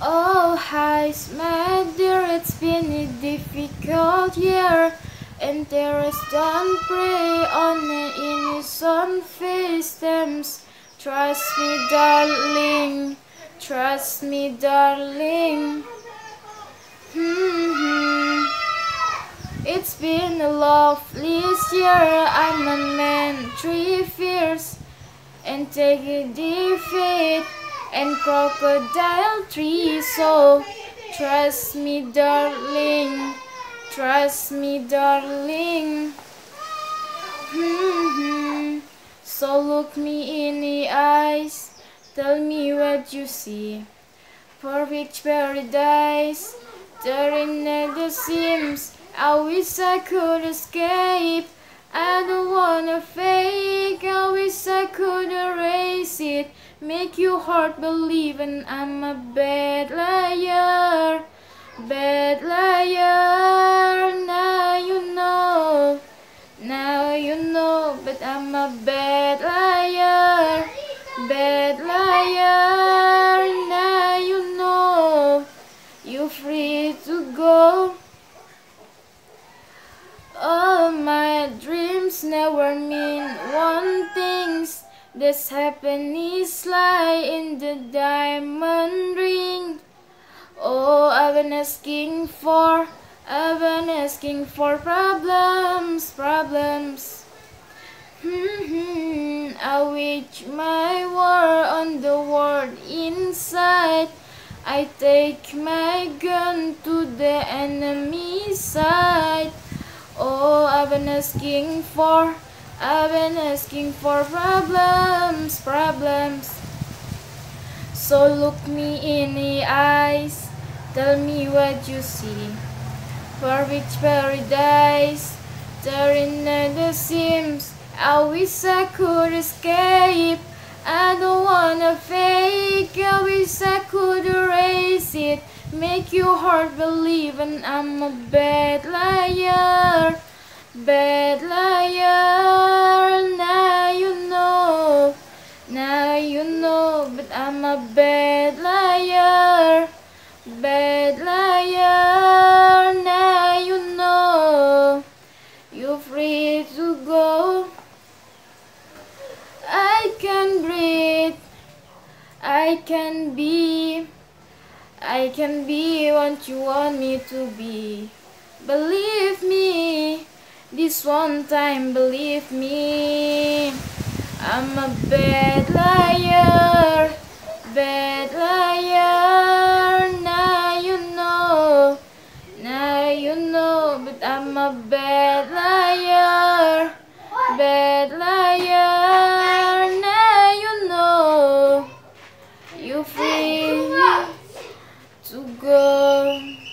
Oh, hi, my dear, it's been a difficult year. And there is done prey on the innocent victims. Trust me, darling. Trust me, darling. Hmm. It's been a lovely year. I'm a man, three fears, and take a defeat and crocodile tree. So trust me, darling. Trust me, darling. Hmm. so look me in the eyes. Tell me what you see. Which paradise? There in the seams. I wish I could escape. I don't wanna fake. I wish I could it. Make your heart believe, and I'm a bad liar. Bad liar. Now you know. Now you know. But I'm a bad liar. Bad liar. Now you know. You're free to go. All my dreams never mean one. This happiness lie in the diamond ring. Oh, I've been asking for, I've been asking for problems, problems. Hmm, I wage my war on the world inside. I take my gun to the enemy side. Oh, I've been asking for, I've been asking for problems, problems. So look me in the eyes, tell me what you see. For which paradise, there in the seams, I wish I could escape. I don't wanna fake, I wish I could erase it. Make your heart believe and I'm a bad liar Bad liar Bad liar Now you know You're free to go. I can breathe. I can be. I can be what you want me to be. Believe me, this one time, believe me. I'm a bad liar, bad bad liar, bad liar. Now you know, you free to go.